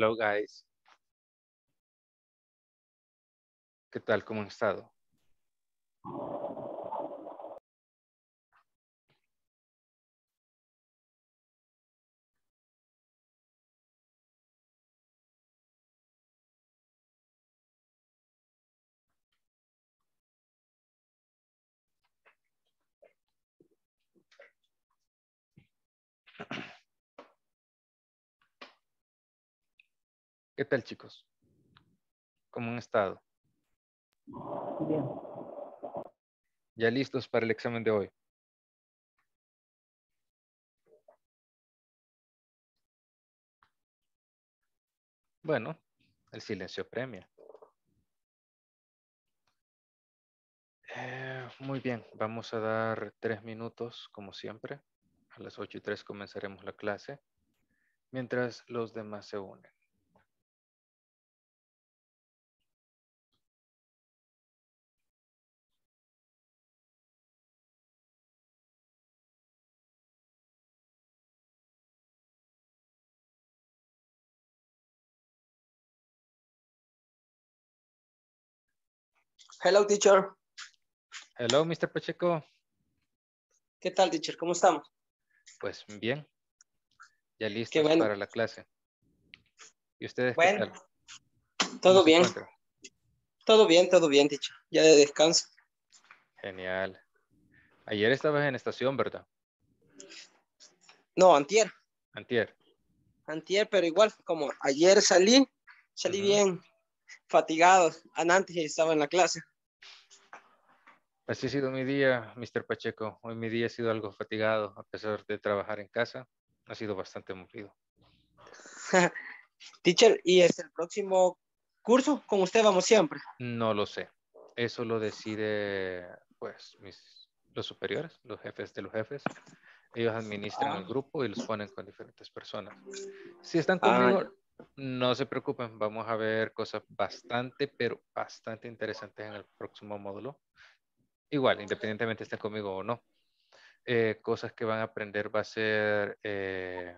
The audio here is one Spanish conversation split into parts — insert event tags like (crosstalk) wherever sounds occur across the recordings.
Hello, guys. ¿Qué tal? ¿Cómo han estado? ¿Qué tal, chicos? ¿Cómo han estado? Bien. ¿Ya listos para el examen de hoy? Bueno, el silencio premia. Eh, muy bien, vamos a dar tres minutos, como siempre. A las 8 y 3 comenzaremos la clase, mientras los demás se unen. Hello, teacher. Hello, Mr. Pacheco. ¿Qué tal, teacher? ¿Cómo estamos? Pues bien. Ya listos bueno. para la clase. ¿Y ustedes Bueno, qué tal? todo ¿Cómo se bien. Todo bien, todo bien, teacher. Ya de descanso. Genial. Ayer estabas en estación, ¿verdad? No, antier. Antier. Antier, pero igual, como ayer salí, salí bien fatigado. Antes estaba en la clase. Así ha sido mi día, Mr. Pacheco. Hoy mi día ha sido algo fatigado, a pesar de trabajar en casa. Ha sido bastante movido. (laughs) teacher, ¿y es el próximo curso? Con usted vamos siempre. No lo sé. Eso lo decide, pues, mis, los superiores, los jefes de los jefes. Ellos administran el Ah. grupo y los ponen con diferentes personas. Si están Ah, conmigo, no se preocupen. Vamos a ver cosas bastante, pero bastante interesantes en el próximo módulo. Igual, independientemente estén conmigo o no. Eh, cosas que van a aprender va a ser... Eh,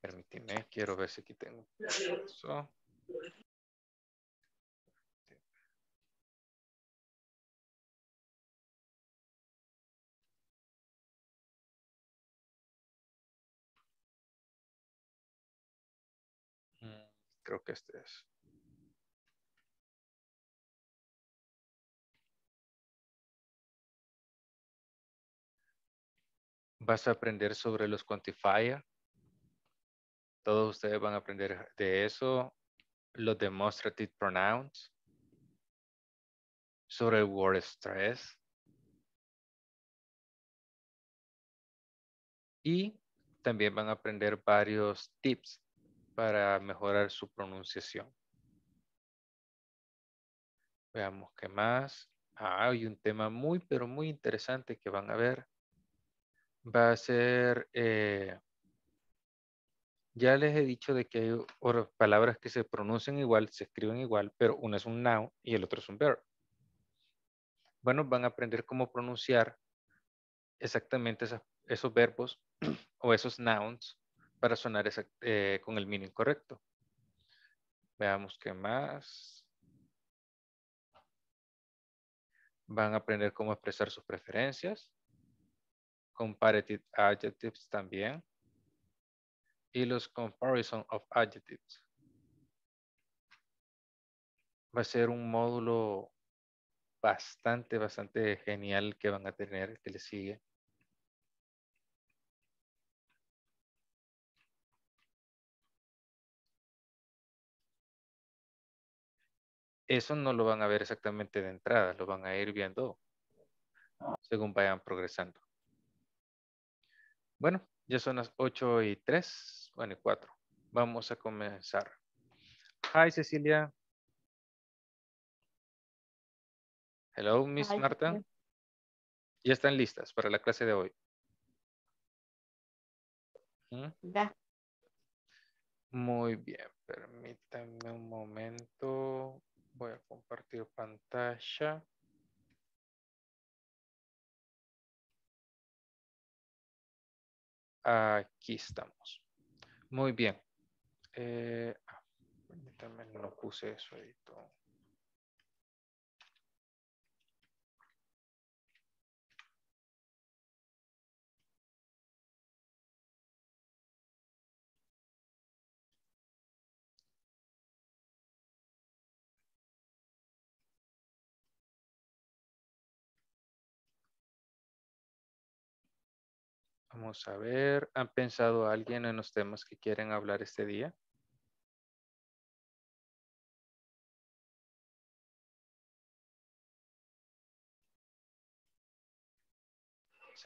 permíteme, quiero ver si aquí tengo. Creo que este es. Vas a aprender sobre los quantifier. Todos ustedes van a aprender de eso. Los demonstrative pronouns. Sobre el word stress. Y también van a aprender varios tips para mejorar su pronunciación. Veamos qué más. Ah, hay un tema muy, pero muy interesante que van a ver. Va a ser, eh, ya les he dicho de que hay palabras que se pronuncian igual, se escriben igual, pero una es un noun y el otro es un verb. Bueno, van a aprender cómo pronunciar exactamente esos verbos (clears throat) o esos nouns para sonar eh, con el meaning correcto. Veamos qué más. Van a aprender cómo expresar sus preferencias. Comparative adjectives también. Y los comparison of adjectives. Va a ser un módulo bastante, bastante genial que van a tener, que les sigue. Eso no lo van a ver exactamente de entrada, lo van a ir viendo según vayan progresando. Bueno, ya son las 8 y 3, bueno, y 4. Vamos a comenzar. Hi, Cecilia. Hello, Miss Hi, Marta. Cecilia. Ya están listas para la clase de hoy. ¿Mm? Ya. Muy bien, permítanme un momento. Voy a compartir pantalla. Aquí estamos. Muy bien. Eh, ah, no puse eso ahí. Vamos a ver, ¿han pensado alguien en los temas que quieren hablar este día?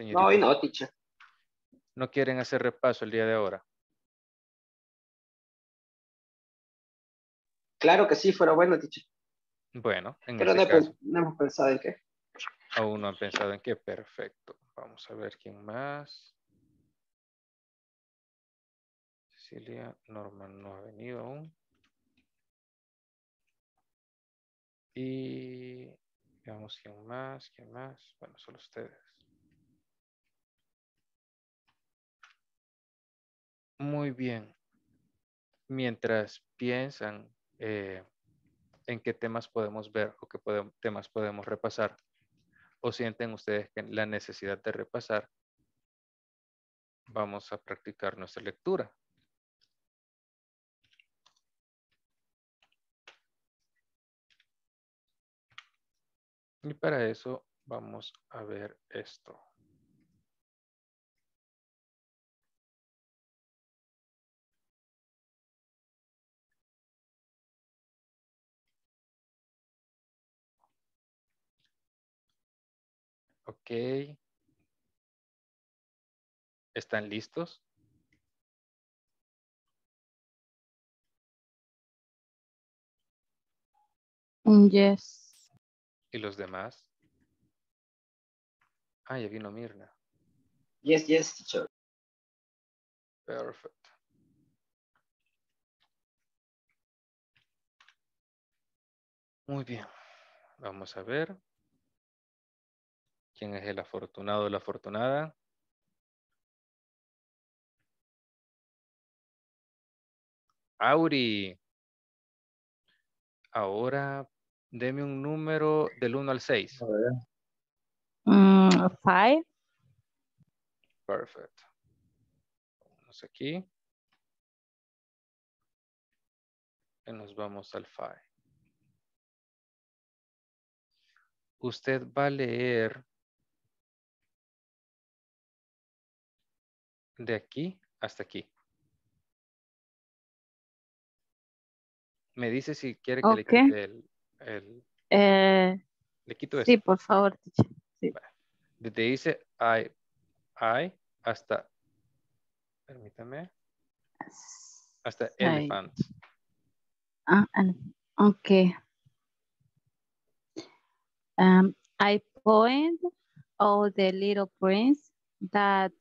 No, hoy no, teacher. ¿No quieren hacer repaso el día de ahora? Claro que sí, fuera bueno, teacher. Bueno, en Pero ese no, caso. no hemos pensado en qué. Aún no han pensado en qué. Perfecto. Vamos a ver quién más. Cecilia Norman no ha venido aún. Y veamos quién más, quién más. Bueno, solo ustedes. Muy bien. Mientras piensan eh, en qué temas podemos ver o qué temas podemos repasar, o sienten ustedes que la necesidad de repasar, vamos a practicar nuestra lectura. Y para eso vamos a ver esto. Ok. ¿Están listos? Yes. ¿Y los demás? Ah, ya vino Mirna. Yes, yes, teacher. Perfecto. Muy bien. Vamos a ver. ¿Quién es el afortunado o la afortunada? Auri. Ahora Deme un número del 1 al 6. Mm, five. Perfecto. Vamos aquí. Y nos vamos al 5. Usted va a leer de aquí hasta aquí. Me dice si quiere que le quite el, el, eh, le quito Sí, por favor. Sí. Desde dice I, I hasta, permítame, hasta elephant. Ah, ok. Um, I point all the little prints that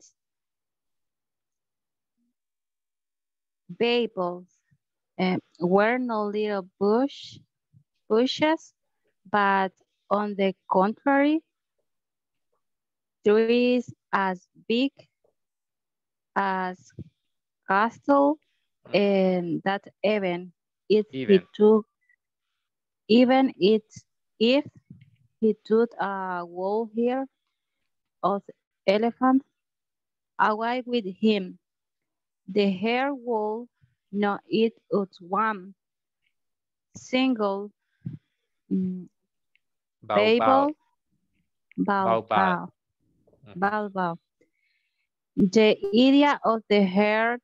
Babels uh, were no little bush bushes, but on the contrary, trees as big as castle and that even if even. he took even it if he took a wall here of elephant away with him the hair wall not it was one single Mm. Bao, bao. Bao, bao. The idea of the hair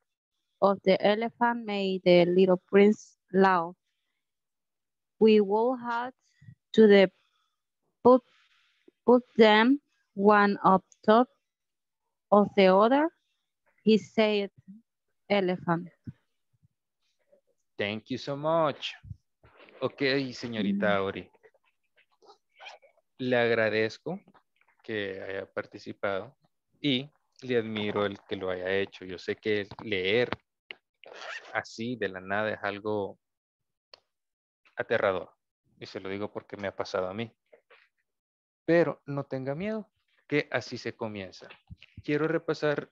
of the elephant made the little prince laugh. We will have to the put, put them one up top of the other, he said elephant. Thank you so much. Ok, señorita mm. Auri. Le agradezco que haya participado y le admiro el que lo haya hecho. Yo sé que leer así de la nada es algo aterrador. Y se lo digo porque me ha pasado a mí. Pero no tenga miedo, que así se comienza. Quiero repasar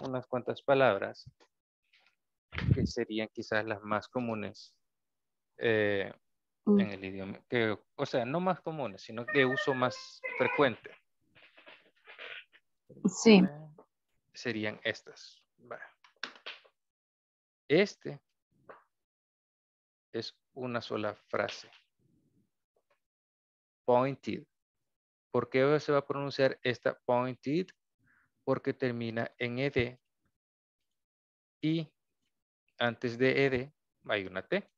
unas cuantas palabras que serían quizás las más comunes eh, Mm. en el idioma, que, o sea, no más comunes, sino que uso más frecuente. Sí. Serían estas. Este es una sola frase. Pointed. ¿Por qué se va a pronunciar esta pointed? Porque termina en ed y antes de ed hay una t.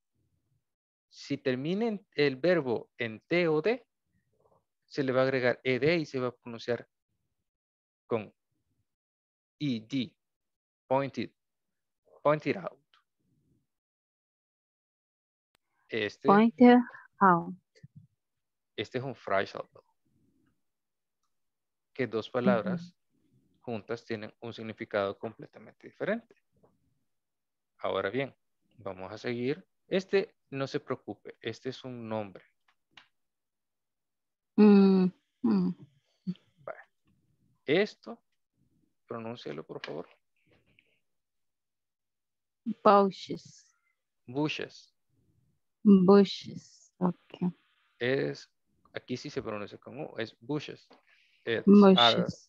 Si termina el verbo en t o d, se le va a agregar ed y se va a pronunciar con ed. Pointed. Pointed out. Este, Pointer out. este es un phrasal. Que dos palabras juntas tienen un significado completamente diferente. Ahora bien, vamos a seguir. Este, no se preocupe, este es un nombre. Mm, mm. Esto, pronúncialo por favor. Bushes. Bushes. Bushes. Okay. Es, aquí sí se pronuncia con U, es bushes. It's Bushes.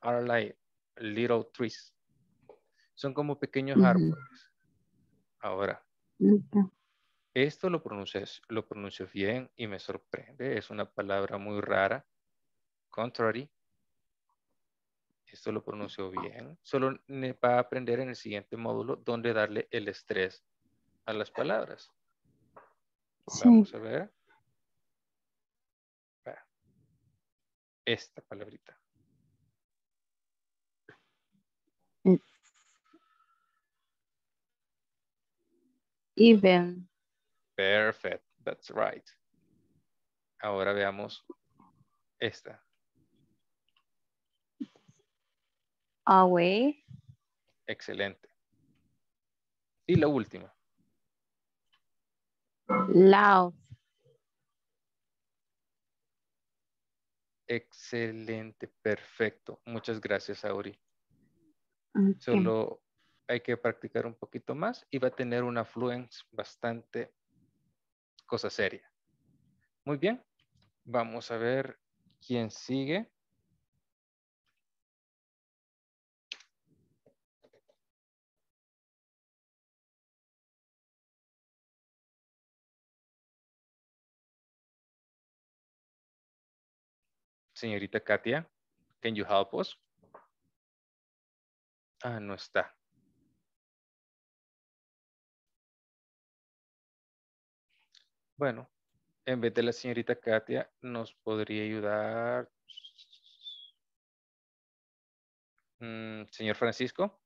are like little trees. Son como pequeños árboles. Ahora, Esto lo pronuncio, lo pronuncio bien y me sorprende. Es una palabra muy rara. Contrary. Esto lo pronuncio bien. Solo va a aprender en el siguiente módulo dónde darle el estrés a las palabras. Sí. Vamos a ver. Esta palabrita. Even. Perfect. That's right. Ahora veamos esta. Away. Excelente. Y la última. Loud. Excelente. Perfecto. Muchas gracias, Auri. Okay. Solo hay que practicar un poquito más y va a tener una fluence bastante cosa seria. Muy bien. Vamos a ver quién sigue. Señorita Katia, can you help us? Ah, no está. Bueno, en vez de la señorita Katia, nos podría ayudar. Mm, señor Francisco.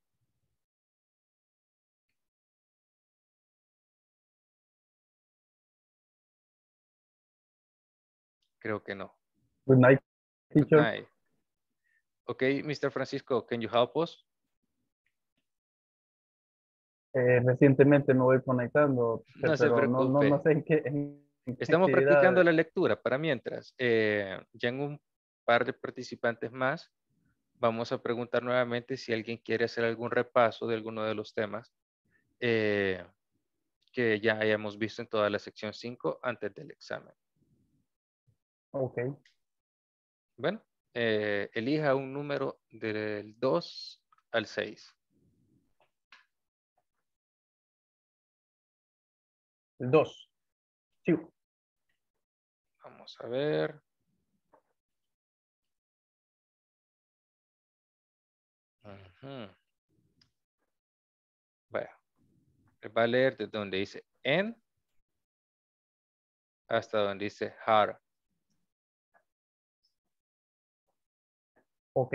Creo que no. Good night, Good teacher. night. Okay, Mr. Francisco, can you help us? Eh, recientemente me voy conectando, No se pero no, no, no preocupe. sé en qué. en Estamos practicando la lectura para mientras. Eh, ya en un par de participantes más, vamos a preguntar nuevamente si alguien quiere hacer algún repaso de alguno de los temas eh, que ya hayamos visto en toda la sección 5 antes del examen. Ok, Bueno, eh, elija un número del 2 al 6. El 2. Sí, Vamos a ver. Bueno, va a leer desde donde dice en hasta donde dice hard. ok.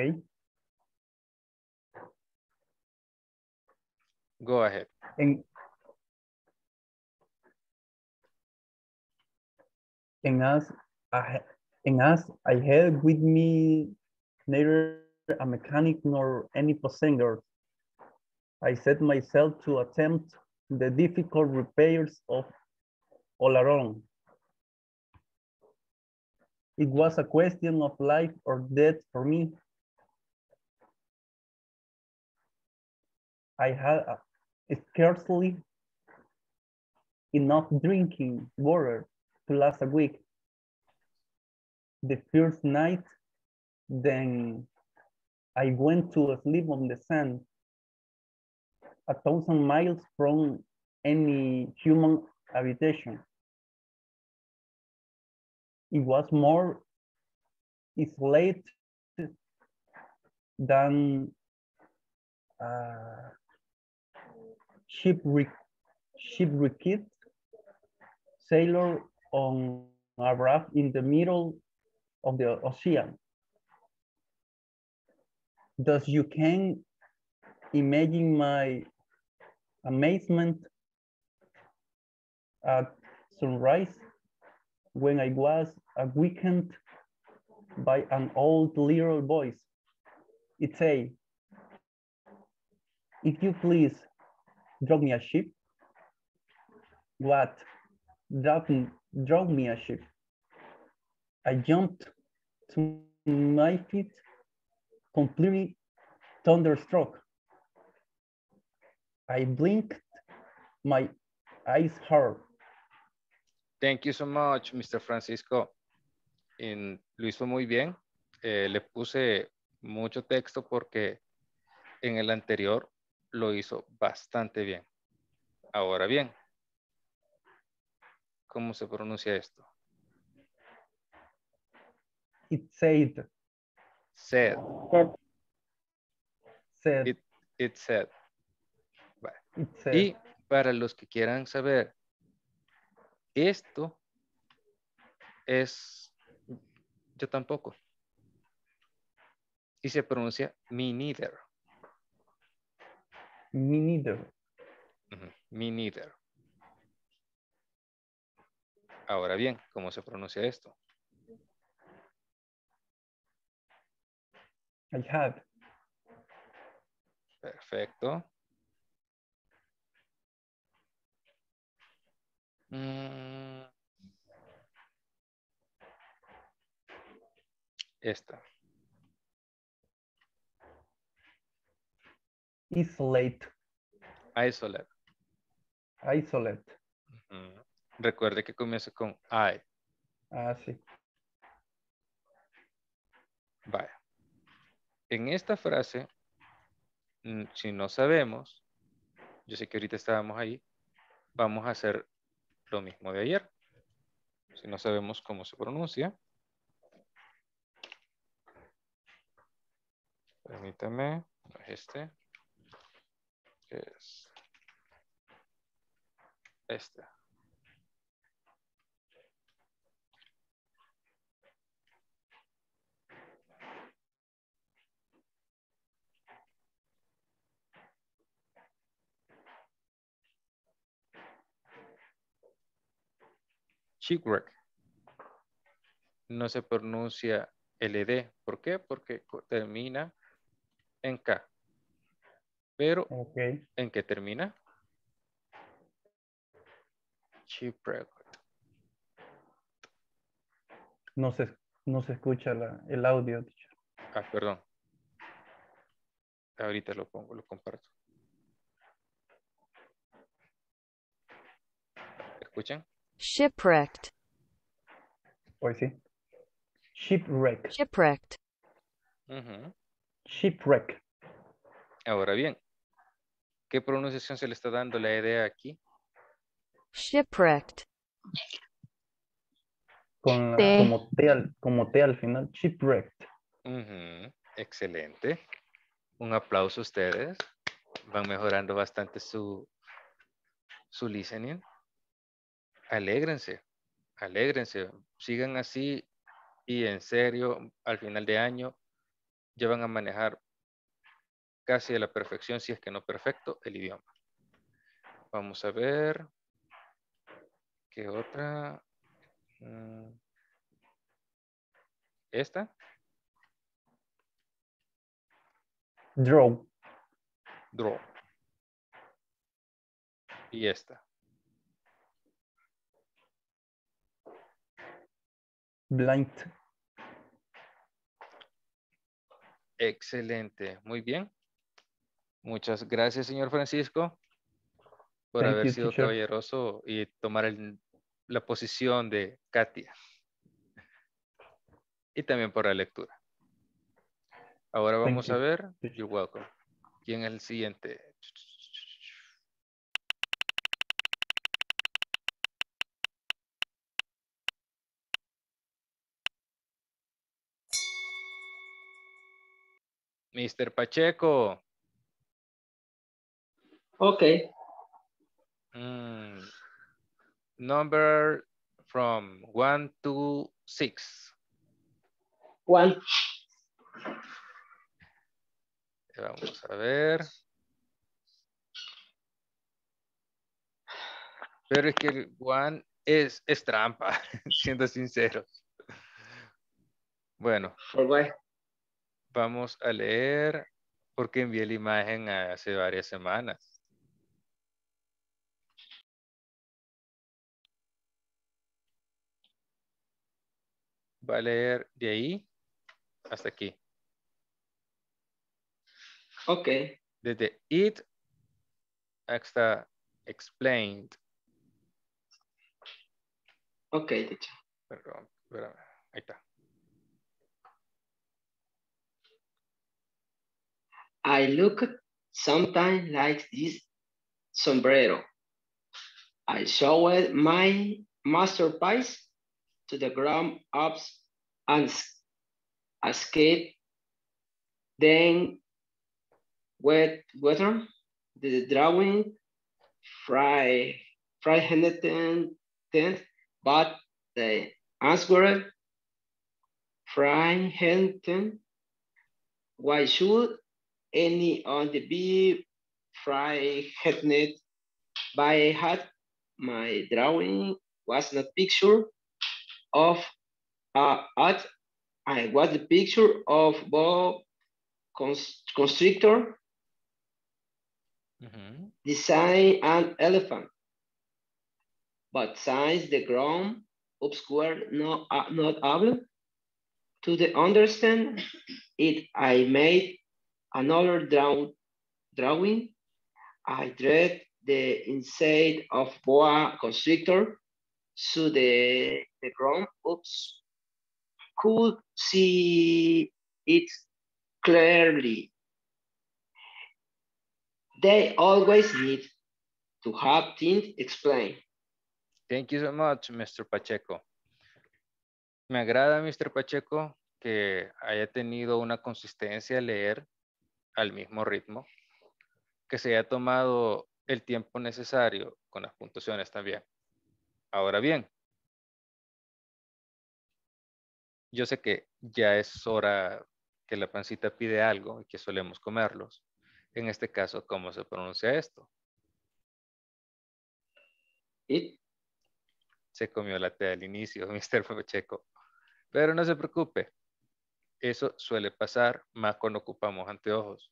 Go ahead. En, en as, I, en as I had with me neither a mechanic nor any passenger. I set myself to attempt the difficult repairs of all around. It was a question of life or death for me. I had scarcely enough drinking water to last a week. The first night, then I went to sleep on the sand, a thousand miles from any human habitation. It was more isolated than uh, shipwreck, shipwrecked sailor on a raft in the middle of the ocean. Thus you can imagine my amazement at sunrise when I was awakened by an old little voice. It say, if you please drop me a ship. What? Drop, drop me a ship. I jumped to my feet, completely thunderstruck. I blinked my eyes hard. Thank you so much, Mr. Francisco. En, lo hizo muy bien. Eh, le puse mucho texto porque en el anterior lo hizo bastante bien. Ahora bien, ¿cómo se pronuncia esto? It said, Said. said, It, it said. it said. Y para los que quieran saber, esto es, yo tampoco. Y se pronuncia me neither. Me neither. Ujú, Me neither. Ahora bien, ¿cómo se pronuncia esto? I had. Perfecto. Mm. Esta. Isolate. Isolate. Isolate. Recuerde que comienza con I. Ah, sí. Vaya. En esta frase, mm, si no sabemos, yo sé que ahorita estábamos ahí, vamos a hacer lo mismo de ayer. Si no sabemos cómo se pronuncia. Permítame, no es este. Es este. Shipwreck. No se pronuncia LD. ¿Por qué? Porque termina en K. Pero, Ok. ¿en qué termina? Shipwreck. No se, no se escucha la, el audio. Ah, perdón. Ahorita lo pongo, lo comparto. ¿Escuchan? Shipwrecked, Pues sí. Shipwreck. shipwrecked, Ujú. Shipwreck. Ahora bien, ¿qué pronunciación se le está dando la idea aquí? shipwrecked, Con la- T. como, T al, como T al final. Shipwrecked. Excelente. Un aplauso a ustedes. Van mejorando bastante su, su listening. Alégrense, alégrense. Sigan así y en serio, al final de año, ya van a manejar casi a la perfección, si es que no perfecto, el idioma. Vamos a ver. ¿Qué otra? Mm, ¿Esta? Draw. Draw. Y esta. Blind. Excelente. Muy bien. Muchas gracias, señor Francisco. por Thank haber you, sido teacher. caballeroso y tomar el- la posición de Katia. Y también por la lectura. Ahora Thank vamos a you, ver. teacher. You're welcome. ¿Quién es el siguiente? Mr. Pacheco. Okay. Mm, number from one to six. One. Vamos a ver. Pero es que el one es, es trampa, (laughs) siendo sinceros. Bueno, For why? Vamos a leer porque envié la imagen hace varias semanas. Va a leer de ahí hasta aquí. Okay. Desde it hasta explained. Okay, teacher. Perdón, espérame, ahí está. I look sometimes like this sombrero. I showed my masterpiece to the ground ups and escape. Then wet weather, the drawing fry frightened tent, but the answer fry frightened. Why should any on the be frightened by hat. my drawing was not picture of uh, art. I was the picture of Bob cons- constrictor Ujú. design an elephant. But since the ground obscure no, uh, not able to the understand it, I made another draw, drawing. I dread the inside of boa constrictor so the, the ground ups could see it clearly. They always need to have things explained. Thank you so much, Mr. Pacheco. Me agrada, Mr. Pacheco, que haya tenido una consistencia leer al mismo ritmo, que se haya tomado el tiempo necesario con las puntuaciones también. Ahora bien, yo sé que ya es hora que la pancita pide algo y que solemos comerlos. En este caso, ¿cómo se pronuncia esto? It se comió la T al inicio, (laughs) Mr. Pacheco. Pero no se preocupe. Eso suele pasar más cuando ocupamos anteojos.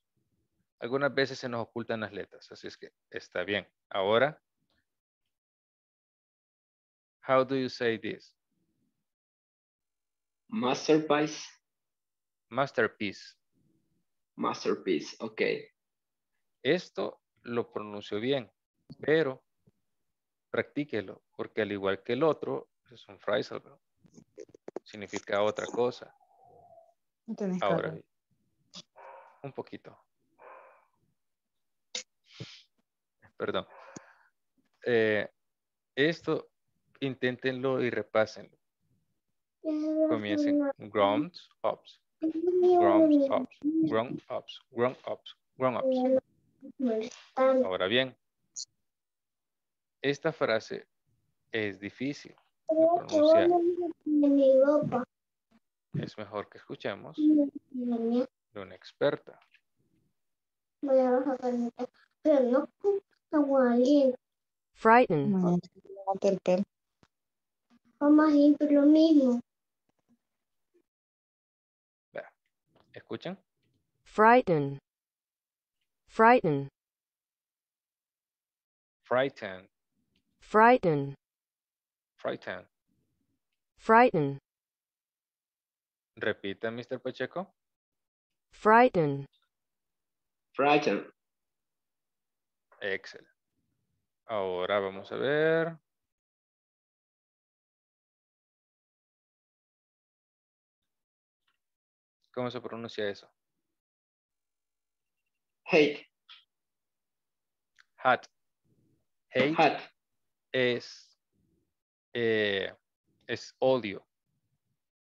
Algunas veces se nos ocultan las letras, así es que está bien. Ahora, how do you say this? masterpiece, Masterpiece. masterpiece. Okay. Esto lo pronuncio bien, pero practíquelo, porque al igual que el otro, es un phrasal. Significa otra cosa. Ahora, un poquito. Perdón. Eh, esto, inténtenlo y repásenlo. Comiencen ground ups, ground ups, ground ups, ground ups, ground ups. Ahora bien, esta frase es difícil de pronunciar. Es mejor que escuchemos de una experta. frighten, lo mismo. ¿Escuchan? frighten, frighten, Frighten, frighten, frighten. frighten, Repita, Mr. Pacheco. frighten, Frightened. Excelente. Ahora vamos a ver. ¿Cómo se pronuncia eso? Hate. Hat. Hate Hat. es, eh, es odio.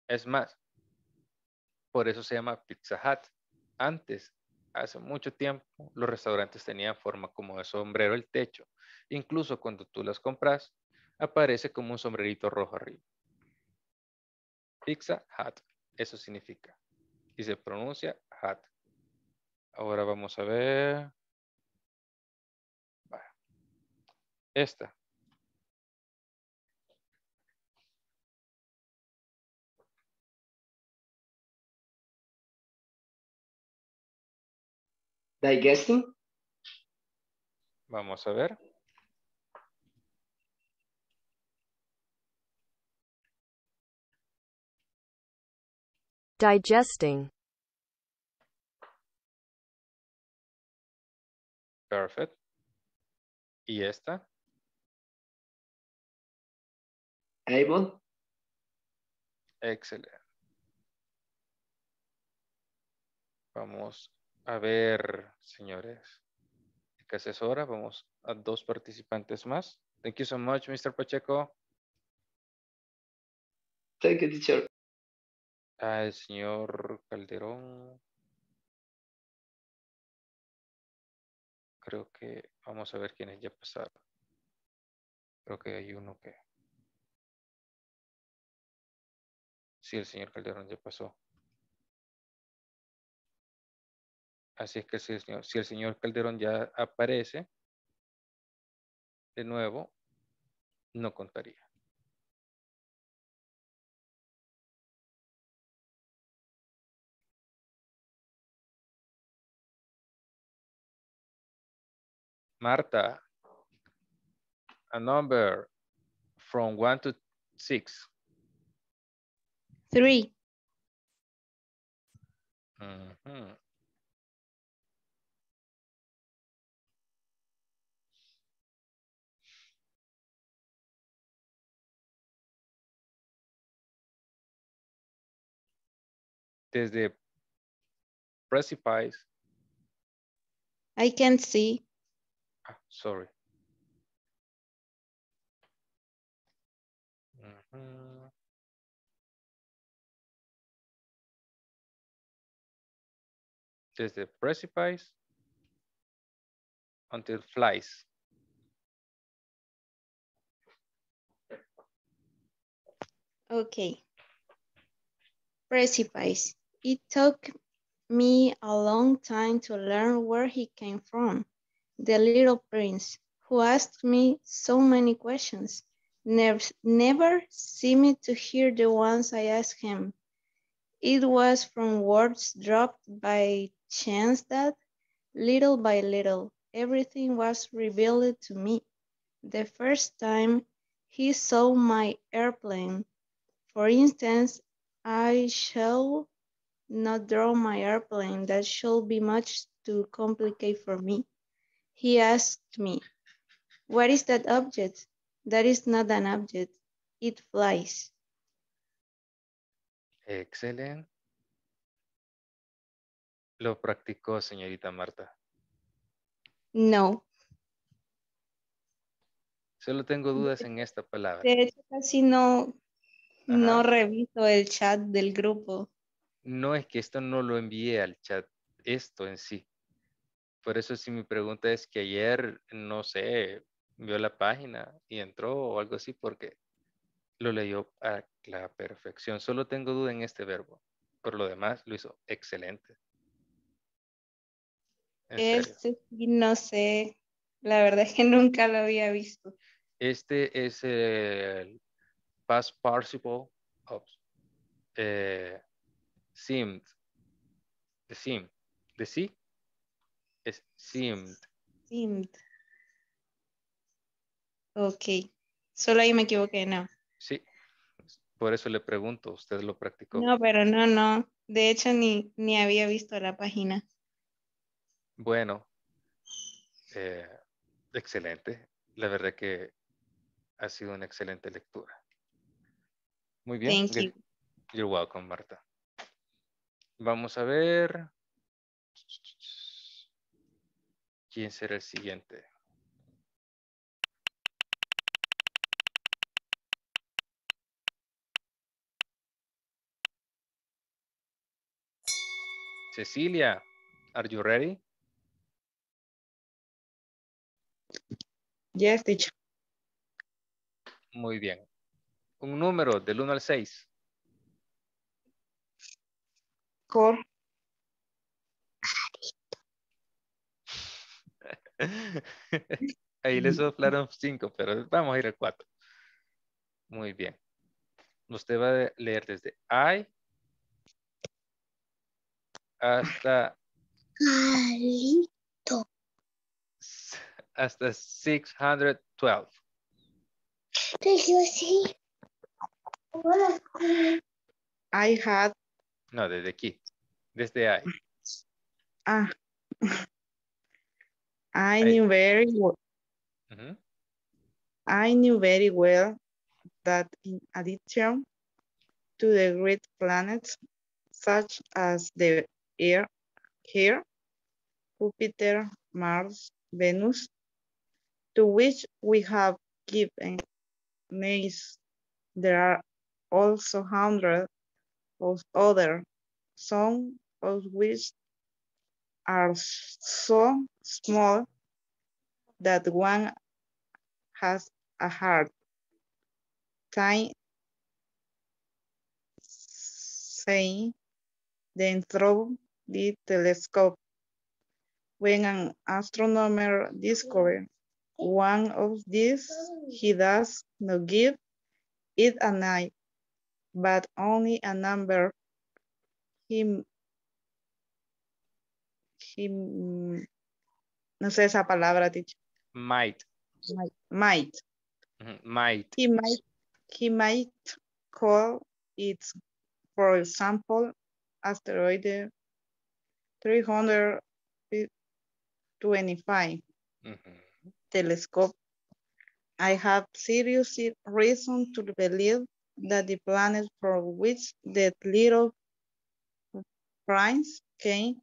Es más, por eso se llama Pizza Hut. Antes, hace mucho tiempo, los restaurantes tenían forma como de sombrero el techo. Incluso cuando tú las compras, aparece como un sombrerito rojo arriba. Pizza Hut, eso significa. Y se pronuncia Hut. Ahora vamos a ver. Esta. Digesting. Vamos a ver. digesting, Perfect. Y esta. Able. Excelente. Vamos a ver, señores. Casi es hora. Vamos a dos participantes más. Thank you so much, Mr. Pacheco. Thank you, teacher. Ah, el señor Calderón. Creo que vamos a ver quiénes ya pasaron. Creo que hay uno que. Sí, el señor Calderón ya pasó. Así es que si el señor, si el señor Calderón ya aparece de nuevo, no contaría. Marta, a number from one to six. Three. Desde precipice, I can see. ah, sorry. Ujú. Desde precipice until flies. Okay. Precipice. It took me a long time to learn where he came from. The little prince, who asked me so many questions, never, never seemed to hear the ones I asked him. It was from words dropped by chance that, little by little, everything was revealed to me. The first time he saw my airplane, for instance, I shall not draw my airplane. That should be much too complicated for me. He asked me, What is that object? That is not an object. It flies. Excelente. Lo practicó, señorita Marta. No. Solo tengo dudas en esta palabra. De hecho, casi no, no reviso el chat del grupo. No es que esto no lo envié al chat, esto en sí. Por eso si mi pregunta es que ayer, no sé, vio la página y entró o algo así porque lo leyó a la perfección. Solo tengo duda en este verbo. Por lo demás, lo hizo excelente. Este sí, no sé. La verdad es que (laughs) nunca lo había visto. Este es el past participle of eh, seemed. The seemed. The sí es seemed. Seemed. Ok. Solo ahí me equivoqué, no. Sí. Por eso le pregunto, ¿usted lo practicó? No, pero no, no. De hecho, ni, ni había visto la página. Bueno, eh, excelente. La verdad que ha sido una excelente lectura. Muy bien. Thank you. You're welcome, Marta. Vamos a ver. ¿Quién será el siguiente? Cecilia, are you ready? Yes, teacher. Muy bien. Un número del 1 al 6. Four. Ahí le soplaron 5, pero vamos a ir al 4. Muy bien. Usted va a leer desde I hasta hasta 612. I had No, desde aquí. Desde I. ah I I- knew very well Ujú. I knew very well that in addition to the great planets such as the air here, Jupiter, Mars, Venus, to which we have given names, there are also hundreds of other, some of which are so small that one has a hard time saying then through the telescope. When an astronomer discovers one of these, he does not give it a name, but only a number. He, he, mm, no sé esa palabra, teacher. Might. Might, might. Might. He might he might call it, for example, asteroid 325 Ujú. telescope. I have serious reason to believe that the planet from which that little prince came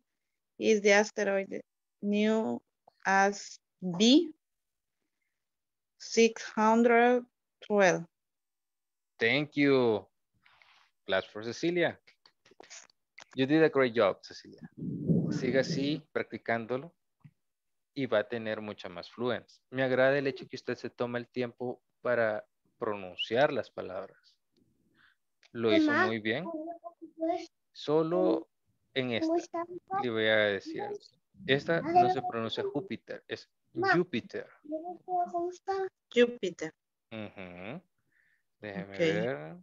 is the asteroid new as B 612. Thank you. Class for Cecilia. You did a great job, Cecilia. Siga así, practicándolo y va a tener mucha más fluencia. Me agrada el hecho que usted se toma el tiempo para pronunciar las palabras. Lo hizo muy bien. Solo en esta le voy a decir. Esta no se pronuncia Júpiter, es Júpiter. Jupiter. Ujú. Déjeme ver.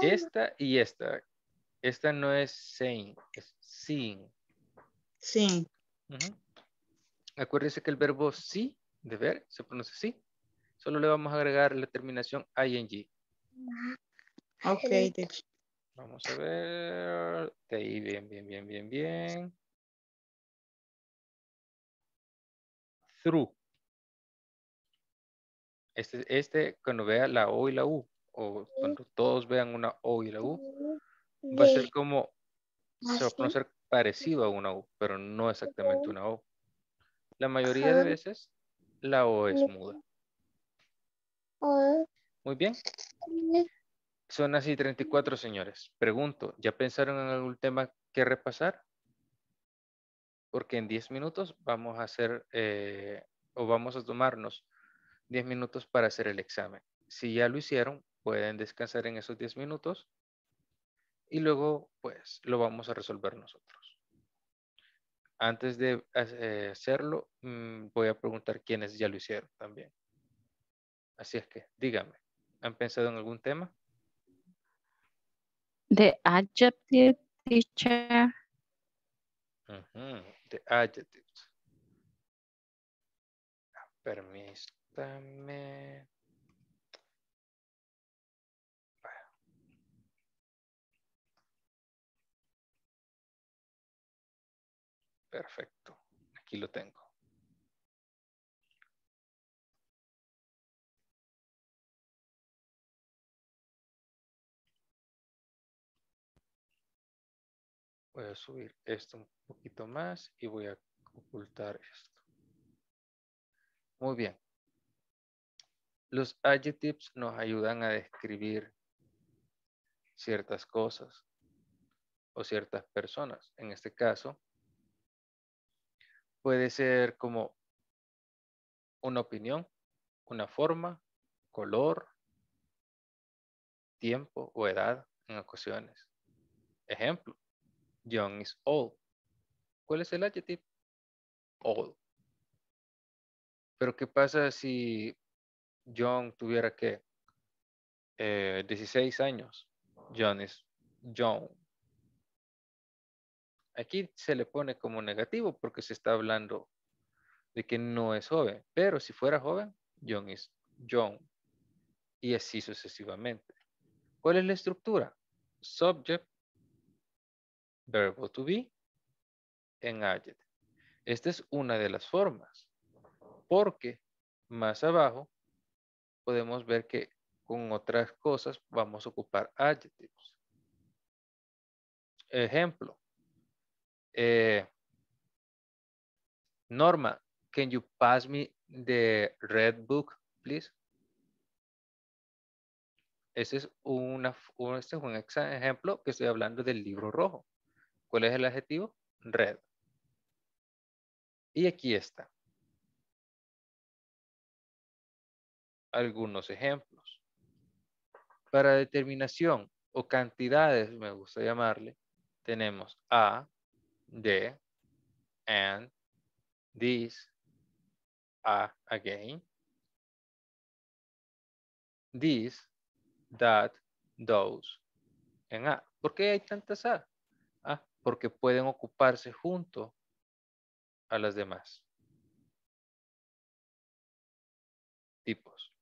Esta y esta. Esta no es saying, es seeing. Sí. Ujú. Acuérdese que el verbo sí, de ver, se pronuncia sí. Solo le vamos a agregar la terminación ing. Ok, teacher. Vamos a ver. De ahí, bien, bien, bien, bien, bien. Through. Este, este, cuando vea la O y la U, o cuando todos vean una O y la U, va a ser como, se va a pronunciar parecido a una U, pero no exactamente una O. La mayoría de veces, la O es muda. Muy bien. Son así 34, señores. Pregunto, ¿ya pensaron en algún tema que repasar? Porque en 10 minutos vamos a hacer, eh, o vamos a tomarnos 10 minutos para hacer el examen. Si ya lo hicieron, pueden descansar en esos 10 minutos y luego, pues, lo vamos a resolver nosotros. Antes de eh, hacerlo, mm, voy a preguntar quiénes ya lo hicieron también. Así es que, dígame, ¿han pensado en algún tema? The adjective teacher. Ujú, The adjectives. Permítame. Perfecto. Aquí lo tengo. Voy a subir esto un poquito más y voy a ocultar esto. Muy bien. Los adjectives nos ayudan a describir ciertas cosas o ciertas personas. En este caso, puede ser como una opinión, una forma, color, tiempo o edad en ocasiones. Ejemplo, John is old. ¿Cuál es el adjetivo? Old. Pero ¿qué pasa si John tuviera que 16 años? John is John. Aquí se le pone como negativo porque se está hablando de que no es joven. Pero si fuera joven, John is John. Y así sucesivamente. ¿Cuál es la estructura? Subject, verbo to be, en adjective. Esta es una de las formas. Porque más abajo podemos ver que con otras cosas vamos a ocupar adjetivos. Ejemplo. Eh, Norma, can you pass me the red book, please? Ese es, una, este es un ejemplo que estoy hablando del libro rojo. ¿Cuál es el adjetivo? Red. Y aquí está. Algunos ejemplos. Para determinación o cantidades, me gusta llamarle, tenemos a, de, and, this, a, again, this, that, those, en a. ¿Por qué hay tantas a? Porque pueden ocuparse junto a las demás. Tipos.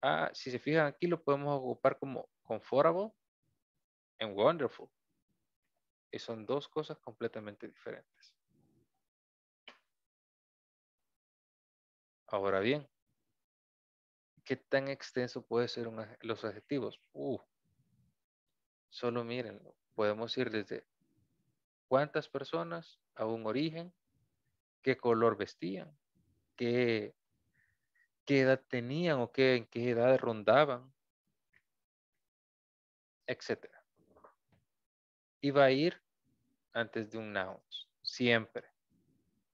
Ah, si se fijan aquí lo podemos ocupar como comfortable and wonderful. Y son dos cosas completamente diferentes. Ahora bien, ¿qué tan extenso puede ser los adjetivos? Uh, solo mírenlo. Podemos ir desde cuántas personas a un origen, qué color vestían, qué, qué edad tenían o qué, en qué edad rondaban, etc. Y va a ir antes de un noun, siempre.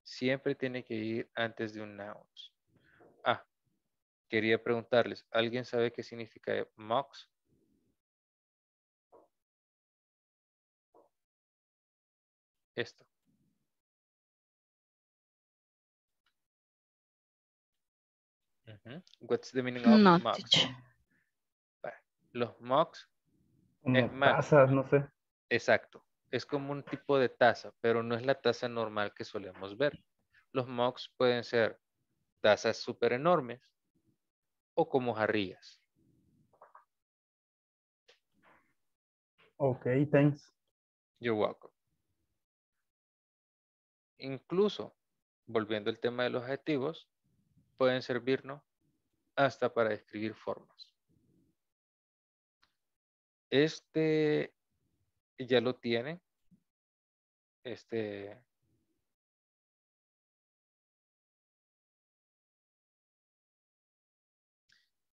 Siempre tiene que ir antes de un noun. Ah, quería preguntarles, ¿alguien sabe qué significa MOX? Esto. What's the meaning of No, teacher. Los MOX, Como Es más. tazas, no sé. exacto. Es como un tipo de taza, pero no es la taza normal que solemos ver. Los MOX pueden ser tazas súper enormes o como jarrillas. Ok, thanks. You're welcome. Incluso, volviendo al tema de los adjetivos, pueden servirnos hasta para describir formas. Este ya lo tiene. Este.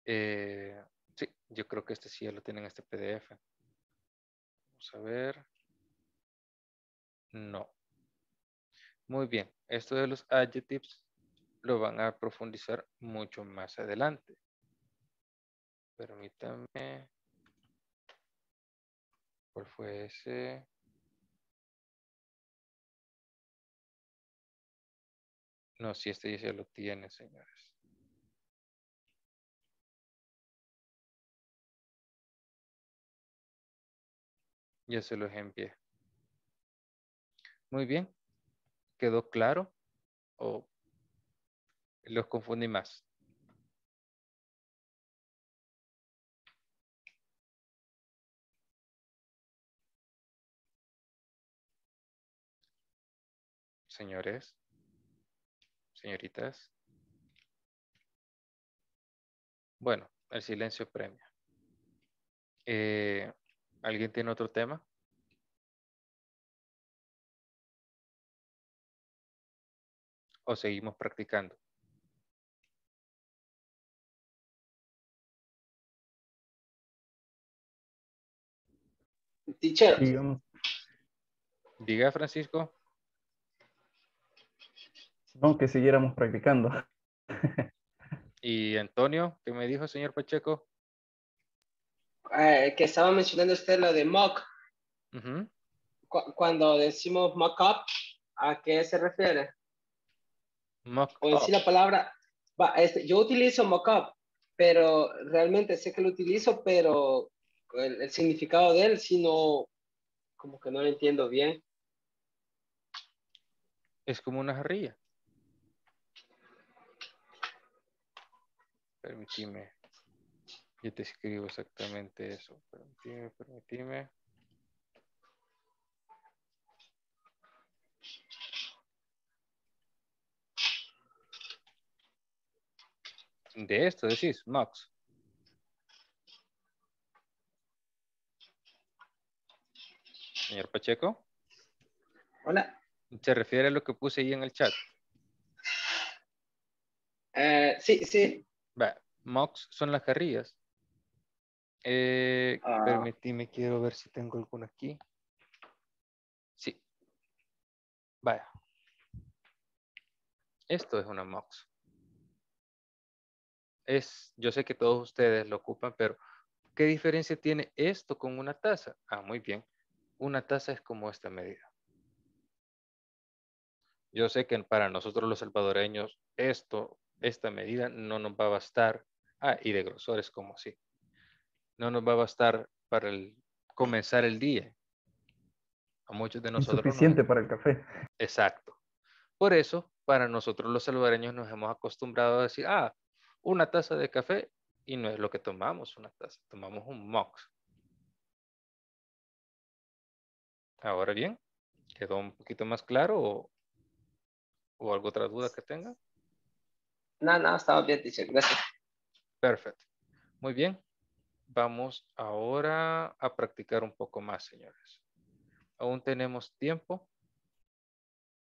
eh, sí, yo creo que este sí ya lo tiene en este PDF. Vamos a ver. No. Muy bien. Esto de los adjectives lo van a profundizar mucho más adelante. Permítanme. ¿Cuál fue ese? No, si este ya lo tiene, señores. Ya se los envié. Muy bien. ¿Quedó claro? ¿O los confundí más? Señores, señoritas. Bueno, el silencio premia. Eh, ¿Alguien tiene otro tema? ¿O seguimos practicando? Teacher, Digamos, Diga, Francisco. no, que siguiéramos practicando. Y Antonio, ¿qué me dijo, señor Pacheco? eh, que estaba mencionando usted lo de mock. Cu- cuando decimos mock up, ¿a qué se refiere? Mock O decir up. la palabra, va, este, yo utilizo mock up, pero realmente sé que lo utilizo, pero el, el significado de él, si no, como que no lo entiendo bien. Es como una jarrilla. Permitime. Yo te escribo exactamente eso. Permitime, permitime. De esto decís, Max. Señor Pacheco, Hola. ¿se refiere a lo que puse ahí en el chat? Eh, sí, sí. Va, mocks son las carrillas. Eh, Ah. Permitime, quiero ver si tengo alguna aquí. Sí. Vaya. Esto es una mox. Es, yo sé que todos ustedes lo ocupan, pero ¿qué diferencia tiene esto con una taza? Ah, muy bien. Una taza es como esta medida. Yo sé que para nosotros los salvadoreños esto, esta medida no nos va a bastar. Ah, y de grosor es como así. No nos va a bastar para el, comenzar el día. A muchos de nosotros. nos- Insuficiente para el café. Exacto. Por eso, para nosotros los salvadoreños nos hemos acostumbrado a decir, ah, una taza de café y no es lo que tomamos una taza, tomamos un mox. Ahora bien, ¿quedó un poquito más claro o, o alguna otra duda que tenga? No, no, estaba bien, teacher. Gracias. Perfecto. Muy bien. Vamos ahora a practicar un poco más, señores. Aún tenemos tiempo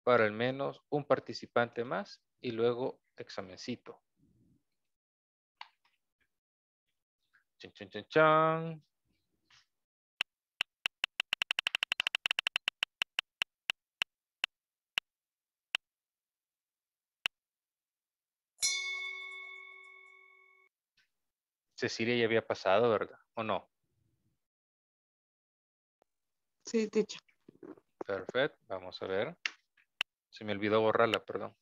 para al menos un participante más y luego examencito. Chan, chan, chan, chan. Cecilia ya había pasado, ¿verdad? ¿O no? Sí, teacher. Perfecto. Vamos a ver. Se me olvidó borrarla, perdón.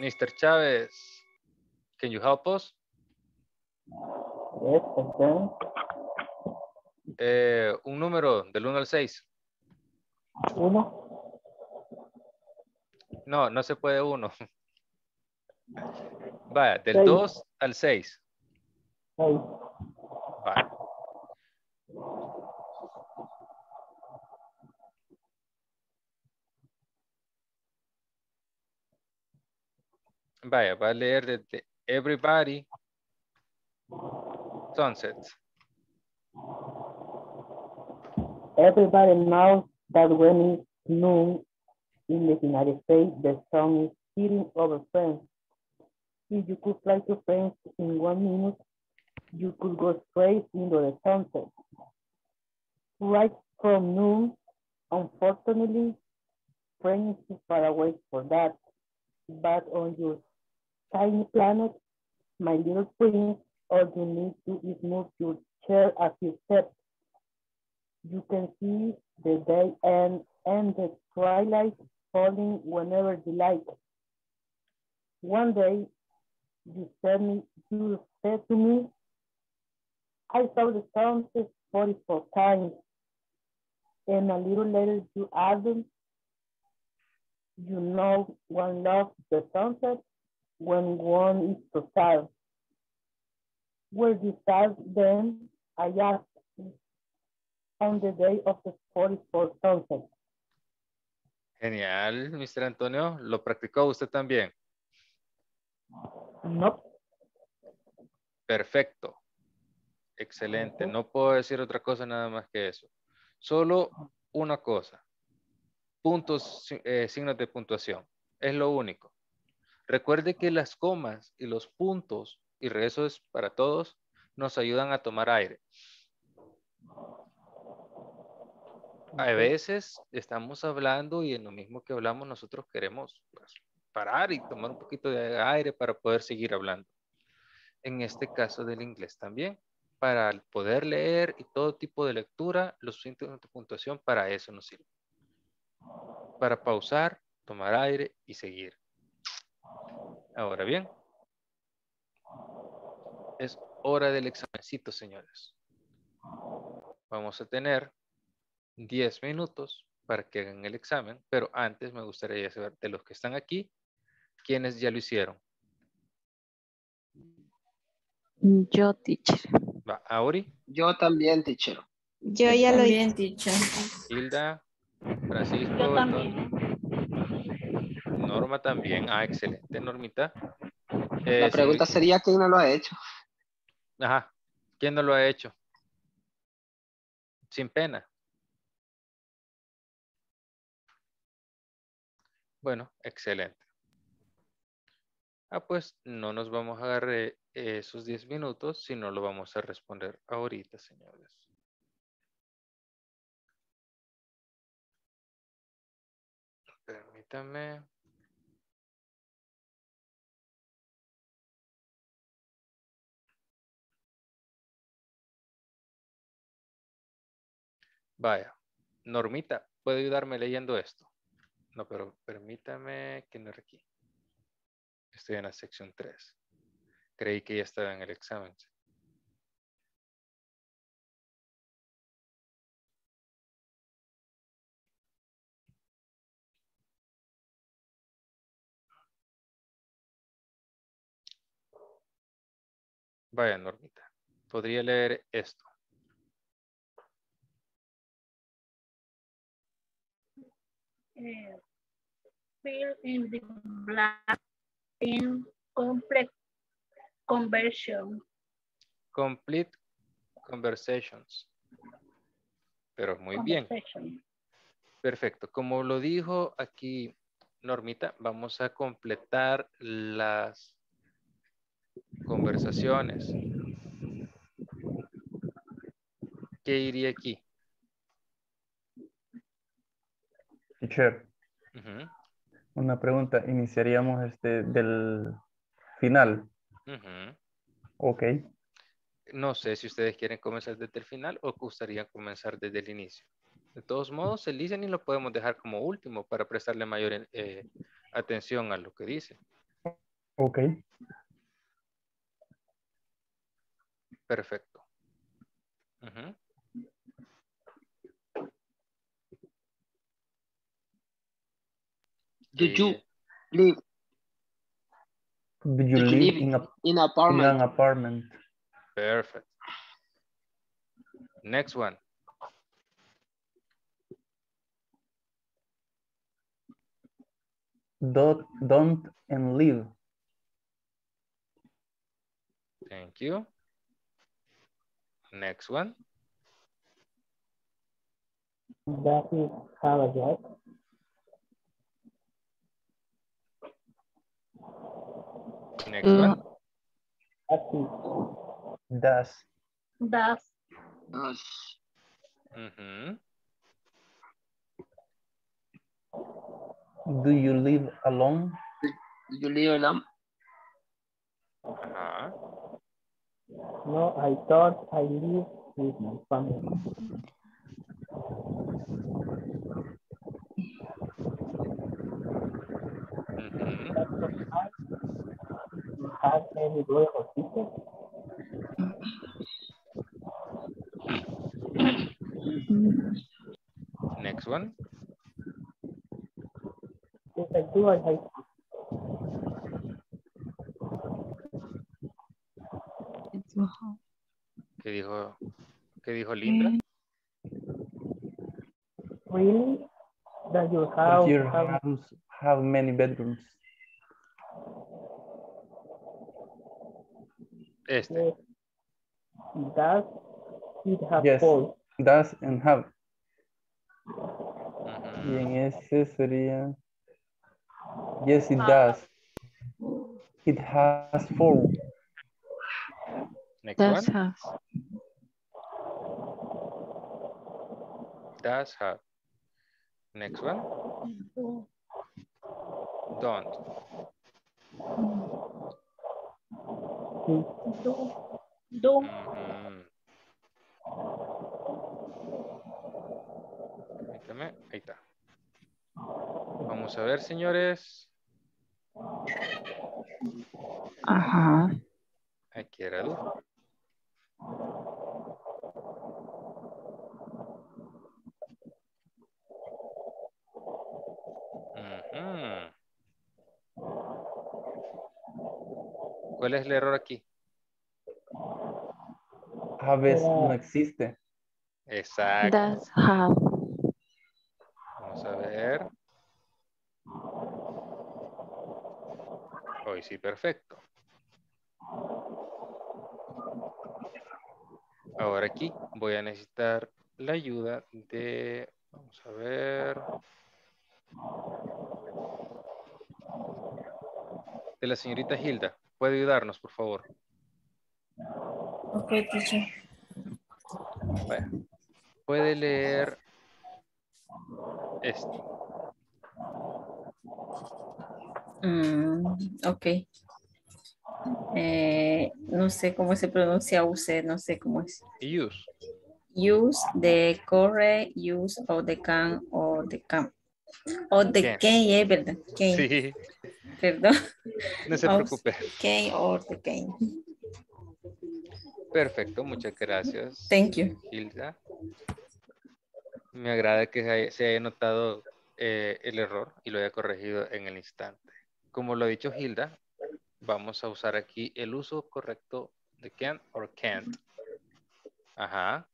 Mr. Chávez, can you help us? Yes. Eh, un número del 1 al 6. Uno. No, no se puede uno. (laughs) Vaya, del Seis. 2 al 6. Seis. Vaya. Vaya, va a leer desde Everybody Sunset. Everybody knows that when it's noon in the United States, the sun is hitting over France. If you could fly to France in one minute, you could go straight into the sunset. Right from noon, unfortunately, France is far away for that. But on your tiny planet, my little prince, all you need to is move your chair a few steps you can see the day and, and the twilight falling whenever you like. One day, you said, me, you said to me, I saw the sunset 44 times. And a little later you added, you know one loves the sunset when one is so sad. Were you sad then? I asked on the day of the 44th sunset. Genial, Mr. Antonio. ¿Lo practicó usted también? Nope. Perfecto. Excelente. No puedo decir otra cosa nada más que eso. Solo una cosa. Puntos, eh, signos de puntuación. Es lo único. Recuerde que las comas y los puntos, y eso es para todos, nos ayudan a tomar aire. A veces estamos hablando y en lo mismo que hablamos nosotros queremos pues, parar y tomar un poquito de aire para poder seguir hablando. En este caso del inglés también. Para poder leer y todo tipo de lectura, los síntomas de puntuación para eso nos sirven. Para pausar, tomar aire y seguir. Ahora bien, es hora del examencito, señores. Vamos a tener 10 minutos para que hagan el examen, pero antes me gustaría saber de los que están aquí, ¿quiénes ya lo hicieron? Yo, teacher. Va, Auri, Yo también, teacher. Yo ya lo hice. Hilda, Francisco, Yo también. Norma también. Ah, excelente, Normita. La Eh, pregunta sería quién no lo ha hecho. Ajá. ¿Quién no lo ha hecho? Sin pena. Bueno, excelente. Ah, pues no nos vamos a agarrar eh, esos 10 minutos, sino lo vamos a responder ahorita, señores. Permítame. Vaya, Normita, ¿puede ayudarme leyendo esto? No, pero permítame que no aquí. Estoy en la sección 3. Creí que ya estaba en el examen. Vaya, Normita. Podría leer esto. Fill in the blank in complex conversion. Complete conversations. Pero muy bien. Perfecto. Como lo dijo aquí Normita, vamos a completar las conversaciones. ¿Qué iría aquí? Teacher, una pregunta. Iniciaríamos este del final. Ok. No sé si ustedes quieren comenzar desde el final o gustaría comenzar desde el inicio. De todos modos, el listening lo podemos dejar como último para prestarle mayor eh, atención a lo que dice. Ok. Perfecto. Ujú. Do you Eh, live Do you Do you live live in, a, in in apartment? an apartment? Perfect. Next one. Don't, don't and live. Thank you. Next one. Does he have a job? Next one. Does he Does. Does Dos. Ujú. Do you live alone? Do you live alone? Ajá. No, I thought I live with my family. Mm-hmm. Ujú. You have any brother or sister? Next one. Yes, I do. I have ¿Qué dijo, qué dijo Linda? really that your Does house your have house have many bedrooms? Este. yes, Does it have Yes. balls? Does and have. Y Ujú. en ese sería. Yes, it ah. does. It has four. Next Does one. have. Does have. Next one. Don't. Do. Do. Permítame, ahí está. Vamos a ver, señores. Ajá. Aquí era duro. ¿Cuál es el error aquí? Haves Era- no existe. Exacto. Does have. Vamos a ver. Hoy sí, perfecto. Ahora aquí voy a necesitar la ayuda de, vamos a ver, de la señorita Hilda. ¿Puede ayudarnos, por favor? Ok, teacher. Vaya. Puede leer esto. Mm, ok. Eh, no sé cómo se pronuncia use, no sé cómo es. Use. Use the correct use of the can or the can. O Can. can, es verdad. Sí, perdón. no se preocupe. Can or the can. Perfecto, muchas gracias. Thank you. Hilda. Me agrada que se haya, se haya notado eh, el error y lo haya corregido en el instante. Como lo ha dicho Hilda, vamos a usar aquí el uso correcto de can or can't. Ajá.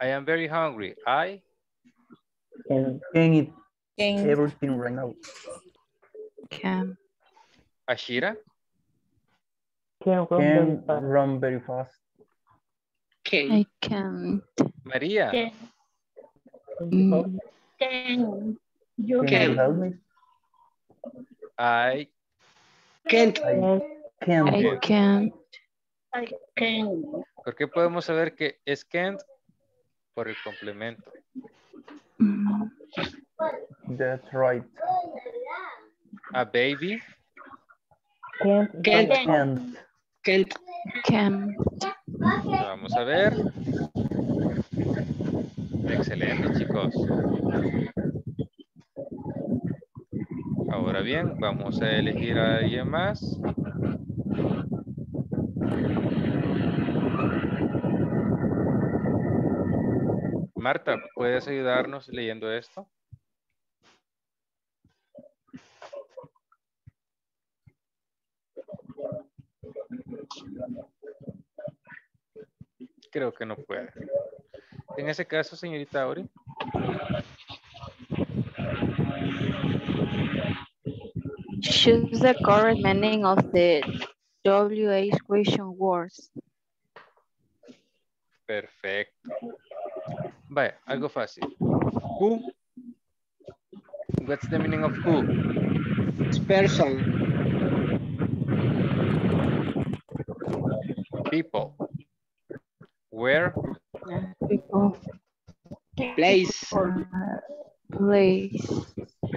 I am very hungry. I Can, Can eat Can, everything right now. Can. Ashira. can run very Can fast. run very fast. Can. I can. María. Can. Mm, Can. You Can Can. you help me? I Can't. Yes, Can. I can. I can. ¿Por qué podemos saber que es can't? Por el complemento. Mm, That's right. A baby. can't Can't. Can't. Can't. can. Vamos a ver. Excelente, chicos. Ahora bien, vamos a elegir a alguien más. Marta, ¿puedes ayudarnos leyendo esto? Creo que no puede. En ese caso, señorita Auri. Choose the correct meaning of the WH question words. Perfecto. Vaya, go fácil. Who? What's the meaning of who? It's person. People. Where? People, Place. place,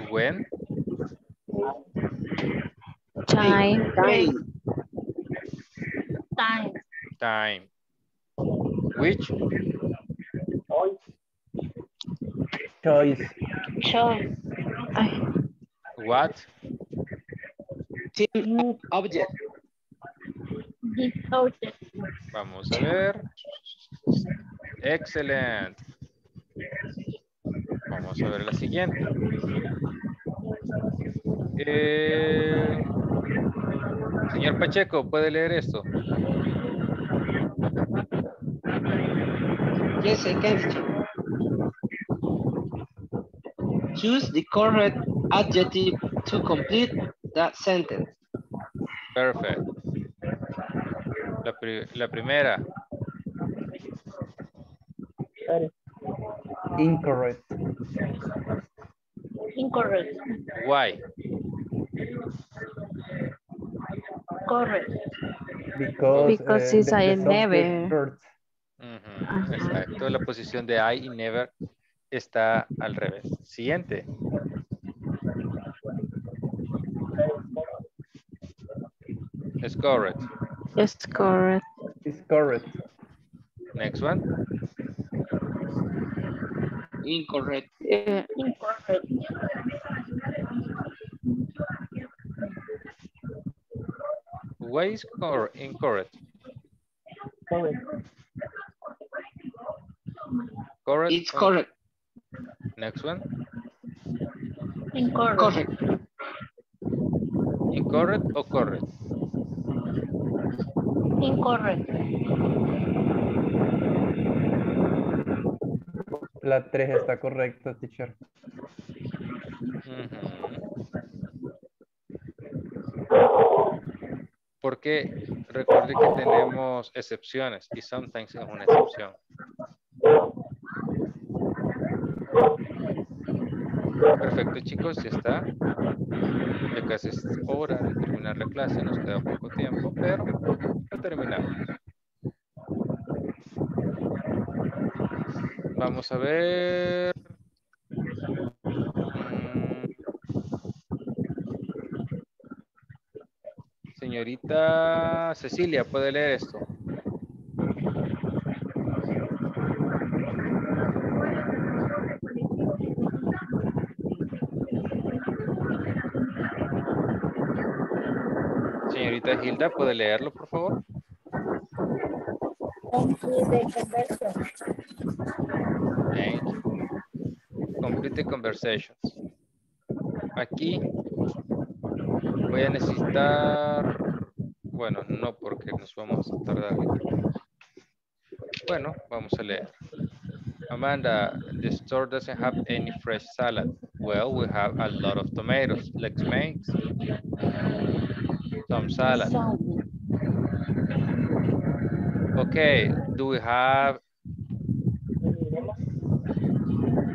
When? time, Time. Time. Time. Which? Choice. Choice. I, What? Team object. The object. Vamos a ver. Excelente. Vamos a ver la siguiente. Eh, señor Pacheco, ¿puede leer esto? Yes, I can. teacher. Choose the correct adjective to complete that sentence. Perfect. La, pri- la primera. Incorrect. Incorrect. Why? Correct. Because, Because uh, it's the- a the subject never. Exacto. La posición de I y never está al revés. Siguiente. Es correct. It's correct. It's correct. Next one. Incorrect. Eh, Incorrect. Why is cor incorrect? Correct. Correct. It's or- correct. Next one. Incorrect. Correct. Incorrect or correct? Incorrect. La 3 está correcta, teacher. Porque recuerde que tenemos excepciones y sometimes es una excepción. Perfecto chicos, ya está. Ya casi es hora de terminar la clase, nos queda poco tiempo, pero ya terminamos. Vamos a ver. Mm. Señorita Cecilia, ¿puede leer esto? Señorita ¿puede leerlo, por favor? Thank you. Complete conversations. Aquí voy a necesitar, bueno, no porque nos vamos a tardar. Bueno, vamos a leer. Amanda, the store doesn't have any fresh salad. Well, we have a lot of tomatoes. Let's make some salad. Okay, do we have?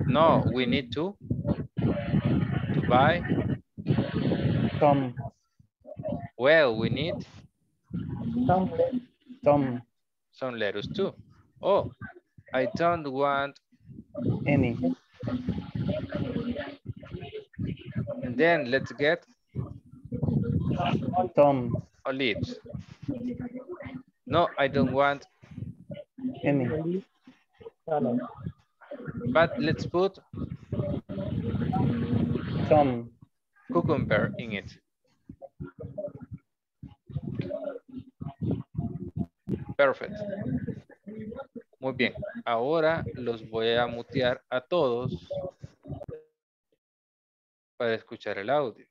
No, we need to to buy. Some. Well, we need Some Tom, some lettuce too. Oh, I don't want. any. And then let's get Tom, olives. No, I don't want. any. But let's put Tom, cucumber in it. Perfect. Muy bien. Ahora los voy a mutear a todos para escuchar el audio.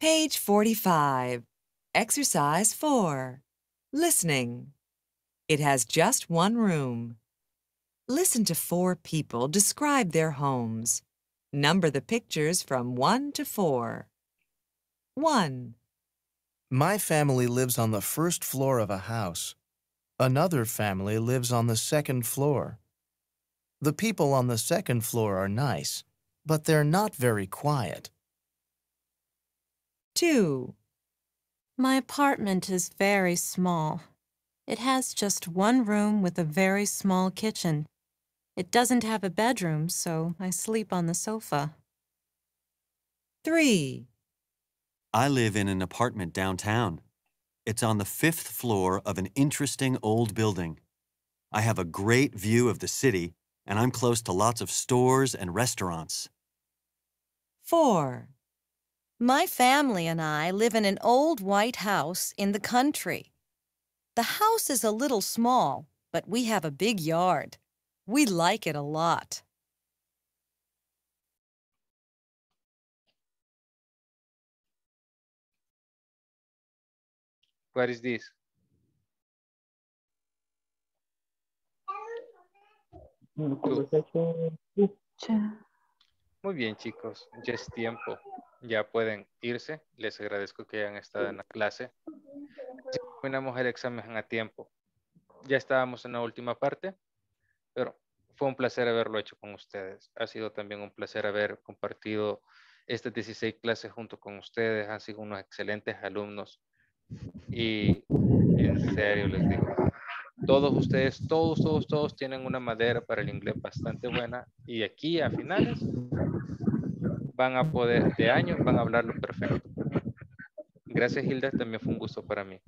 Page 45. Exercise 4. Listening. It has just one room. Listen to four people describe their homes. Number the pictures from 1 to 4. 1, My family lives on the first floor of a house. Another family lives on the second floor. The people on the second floor are nice, but they're not very quiet. 2, My apartment is very small. It has just one room with a very small kitchen. It doesn't have a bedroom, so I sleep on the sofa. 3, I live in an apartment downtown. It's on the fifth floor of an interesting old building. I have a great view of the city, and I'm close to lots of stores and restaurants. 4, My family and I live in an old white house in the country. The house is a little small, but we have a big yard. We like it a lot. What is this? In conversation, Muy bien, chicos, ya es tiempo. Ya pueden irse. Les agradezco que hayan estado en la clase. Terminamos el examen a tiempo. Ya estábamos en la última parte, pero fue un placer haberlo hecho con ustedes. Ha sido también un placer haber compartido estas 16 clases junto con ustedes. Han sido unos excelentes alumnos. Y en serio les digo, todos ustedes, todos, todos, todos tienen una madera para el inglés bastante buena. Y aquí a finales van a poder, de año, van a hablarlo perfecto. Gracias, Hilda. También fue un gusto para mí.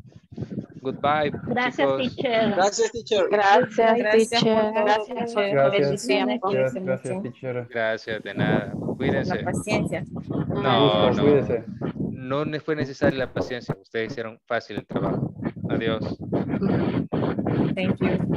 Goodbye. Gracias, chicos. teacher. Gracias, teacher. Gracias, Gracias teacher. Gracias Gracias. Cuídense Gracias, teacher. Gracias, de nada. Cuídense. La paciencia. No, no. cuídese. No fue necesaria la paciencia. Ustedes hicieron fácil el trabajo. Adiós. Thank you. Bye.